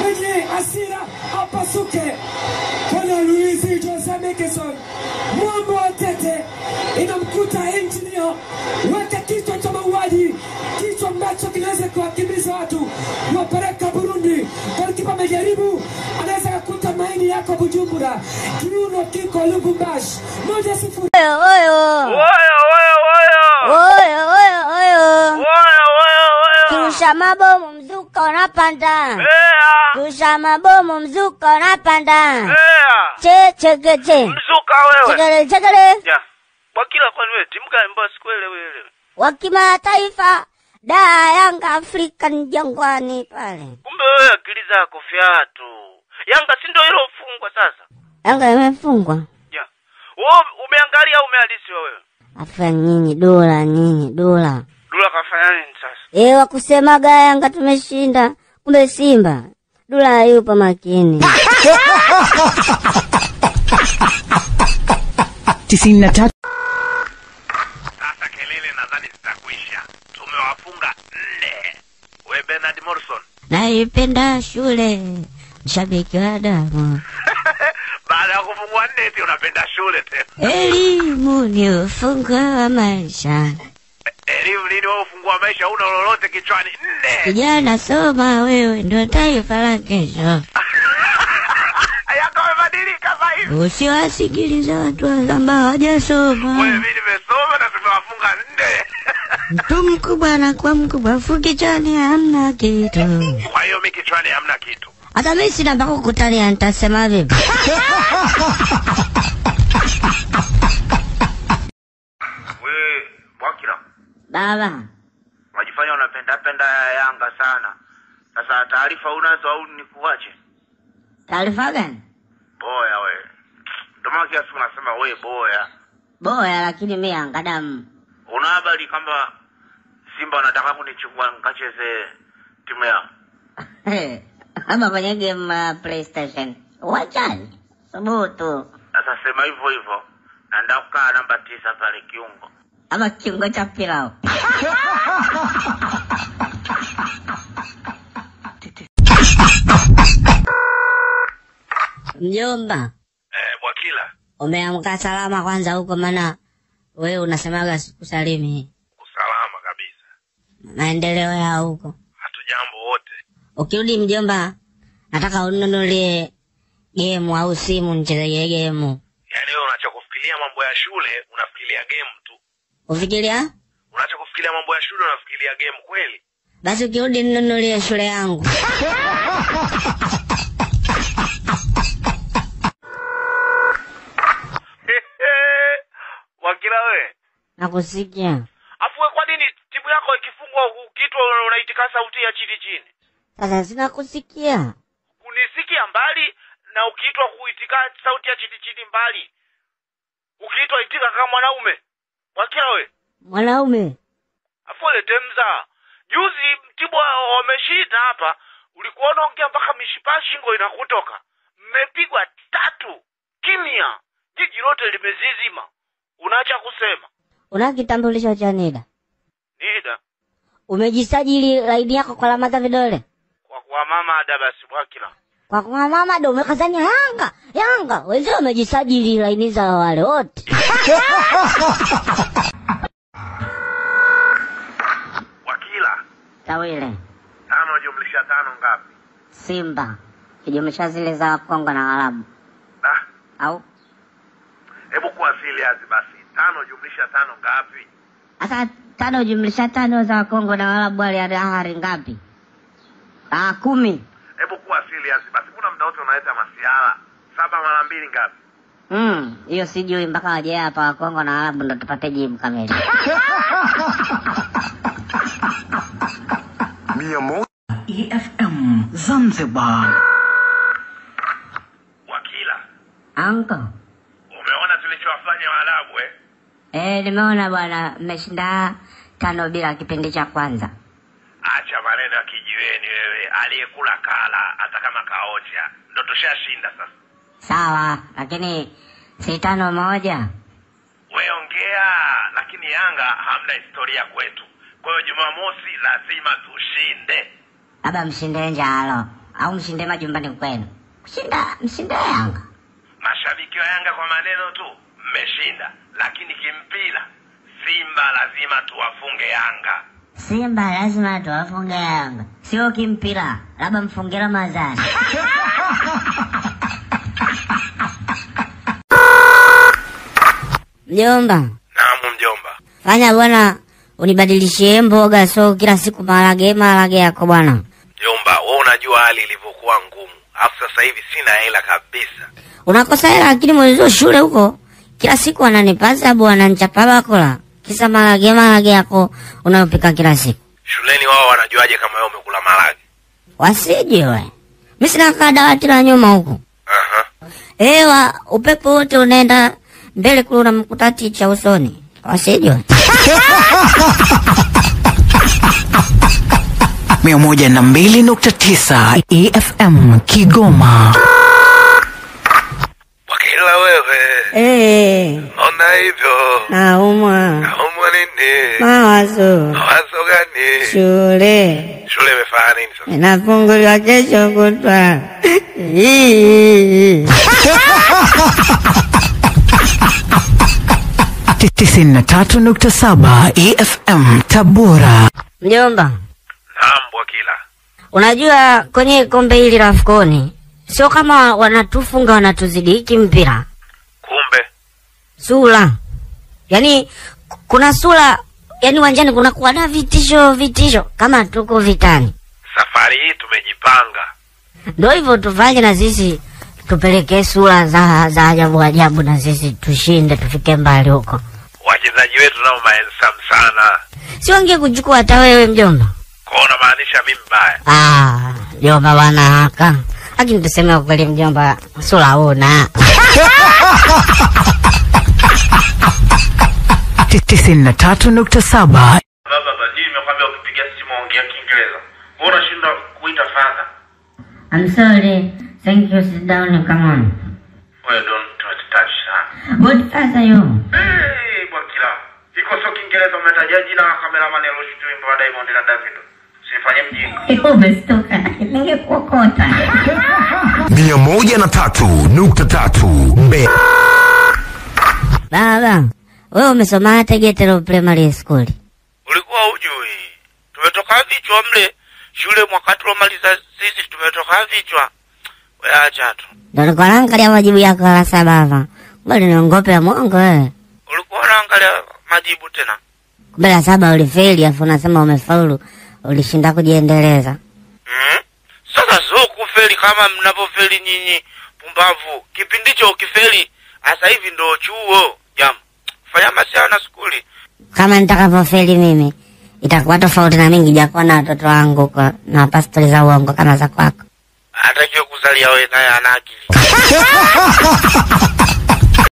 Mwenye hasira apasuke. Bwana Luisi Jose Miquissone, mwamba wa tete, inamkuta engineer, weka kichwa cha mauaji, kichwa ambacho kinaweza kuwakimbiza watu. Kuwapeleka Burundi. Golikipa amejaribu, anaweza kukuta maini yako Bujumbura, kiuno kiko Lubumbashi, moja sifuri. Oyo. Kirusha mabomu mzuka unapanda. Ea, Kirusha mabomu mzuka unapanda. Yeah. Che chekete. Mzuka wewe. Chekele chekele. Ya. Wakila kwa wewe timu gani mbona sikuelewi wewe? Wa kimataifa. Da Yanga African Jangwani pale. Kumbe wewe akili zako fyatu. Yanga si ndio hilo mfungwa sasa? Yanga imefungwa. Ya. Wewe umeangalia au umehalisi wewe? Afa nyinyi dola nyinyi dola. Dula kafanya nini sasa? Eh, wakusemaga Yanga tumeshinda, kumbe Simba Dula yupo makini. tisini na tatu Sasa kelele nadhani zitakuisha. Tumewafunga nne. We Bernard Morrison. Naipenda shule, mshabiki wa damu. Baada ya kufungwa nne eti unapenda shule tena. Elimu ni ufunguo wa maisha. Elimu nini wewe ufungua maisha una lolote kichwani nne. Kijana soma, wewe ndio taifa la kesho. Yanga wamebadilika sasa hivi. Usiwasikilize watu ambao hawajasoma. Wewe mimi nimesoma na tumewafunga nne. Mtu mkubwa anakuwa mkubwa, fu kichwani hamna kitu. Kwa hiyo mimi kichwani hamna kitu. Hata mimi sina mpaka kukutania, nitasema vipi? Wewe Bwakila, Baba, unajifanya unapenda penda ya Yanga sana. Sasa taarifa unazo au nikuache? taarifa gani? Boya we. Ndio maana kiasi unasema we boya. Boya, lakini mi Yanga damu. Una habari kwamba Simba wanataka kunichukua nikacheze timu yao? Ama kwenye game ya PlayStation. Wachani. Subutu. Sasa sema hivyo hivyo. Naenda kukaa namba tisa pale kiungo. Ama kiungo cha pilau. Mjomba, Eh, Bwakila, umeamka salama kwanza huko, maana wewe unasemaga sikusalimi. usalama kabisa. Maendeleo ya huko. Hatujambo wote. Ukirudi mjomba, nataka ununulie gemu au simu nichezee gemu. Yaani wewe unachokufikiria mambo ya shule unafikiria game tu. Ufikiria? Unachokufikiria mambo ya shule unafikiria game kweli? Basi ukirudi ninunulie shule yangu. Wakila we. Nakusikia. Afu we kwa nini timu yako ikifungwa ukiitwa unaitika sauti ya chini chini? Sasa sinakusikia. Kunisikia mbali na ukiitwa kuitika sauti ya chini chini mbali. Ukiitwa itika kama mwanaume. Wakila we. Mwanaume. Afu lete mza. Juzi Mtibwa wameshinda hapa. Ulikuwa unaongea mpaka mishipa shingo inakutoka. Mmepigwa tatu. Kimya. Jiji lote limezizima. Unaacha kusema. Una kitambulisho cha NIDA? Nida. Umejisajili laini yako kwa alama za vidole? Kwa kwa mama ada basi Bwakila. Kwa kuwa mama ndo umekazania Yanga, Yanga. Wenzio wamejisajili laini za wale wote. Wakila. Tawile, Tano jumlisha tano ngapi? Simba. Kijumlisha zile za Kongo na Arabu. Ah, Au? hebu kuwa hazi basi. Tano jumlisha tano ngapi? Sasa tano jumlisha tano za Kongo na Arabu wale dahari ngapi? Ah, kumi. Hebu kuwa serious basi. Kuna muda wote unaleta masiara. Saba mara mbili ngapi? Mm, hiyo sijui mpaka waje hapa wa Kongo na Arabu ndo tupate jibu kamili. EFM Zanzibar. Wakila. Anko. Umeona tulichowafanya Waarabu eh? Eh, nimeona bwana mmeshinda tano bila kipindi cha kwanza. Acha maneno ya kijiweni wewe. Aliyekula kala hata kama kaocha. Ndo tushashinda sasa. Sawa, lakini si tano moja. We ongea, lakini Yanga hamna historia kwetu. Kwa hiyo Jumamosi lazima tushinde. Labda mshinde njalo au mshinde majumbani kwenu. Kushinda mshinde Yanga. Mashabiki wa Yanga kwa maneno tu mmeshinda, lakini kimpira Simba lazima tuwafunge Yanga. Simba lazima tuwafunge Yanga, sio kimpira, labda mfunge Ramadhani. Mjomba, Naam mjomba. fanya bwana, unibadilishie mboga, so kila siku maharage maharage yako bwana. Mjomba, wewe unajua hali ilivyokuwa ngumu, afu sasa hivi sina hela kabisa. Unakosa hela, lakini mwenzio shule huko kila siku wananipaza bwana nchapa bakula, kisa marage marage yako unayopika kila siku. Shuleni wao wanajuaje kama wewe umekula marage Wasijue mi sina kaa dawati la nyuma huku Aha. Ewa, upepo wote unaenda mbele kule unamkuta ticha usoni. Wasijue. mia moja na mbili nukta tisa EFM Kigoma. Wewe, hey. ona hivyo. naumwa Naumwa nini? mawazo Mawazo gani? shule Shule imefanya nini sasa? inafunguliwa kesho kutwa. tisini na tatu nukta saba EFM Tabora. Mjomba, Naam, Bwakila. unajua kwenye kombe hili la Afconi sio kama wanatufunga wanatuzidi hiki mpira sura, yani kuna sura, yani uwanjani kunakuwa na vitisho vitisho kama tuko vitani. safari hii tumejipanga. Ndio hivyo tufanye na sisi tupelekee sura za za ajabu ajabu, na sisi tushinde, tufike mbali huko. Wachezaji wetu nao maensam sana. Si wange kuchukua hata wewe mjomba? Kwa unamaanisha mimi mbaya? Ah, mjomba bwana haka, lakini tuseme ukweli mjomba, sura una tisini na tatu nukta saba Baba, basi nimekwambia ukipiga simu ongea Kiingereza. Wewe unashindwa kuita father. I'm sorry. Thank you. Sit down. Come on. Wewe don't try to touch sana. What are you? Hey, Bwakila. Iko sio Kiingereza umetaja jina la cameraman aliyoshuti wimbo wa Diamond na Davido. Sifanye mjinga. Umestuka. Ningekuokota. mia moja na tatu nukta tatu Mbeya. Baba, wewe umesoma Tegeta Primary School. Ulikuwa ujui Tumetoka vichwa mle. Shule mwaka tulomaliza sisi tumetoka vichwa. Wewe acha tu. Ndio nilikuwa naangalia majibu yako la saba. Bali niongope mwongo wewe. Ulikuwa unaangalia majibu tena. Kumbe la saba ulifeli afu unasema umefaulu. Ulishinda kujiendeleza. Mm? Sasa sio kufeli kama mnavyofeli nyinyi pumbavu. Kipindi hicho ukifeli, sasa hivi ndo chuo. Jam. Fanya masiara na skuli. Kama nitakavyofeli mimi itakuwa tofauti na mimi ngijakuwa na watoto wangu kwa na pastori za uongo kama za kwako. Atakiwe kuzalia wewe naye ana akili.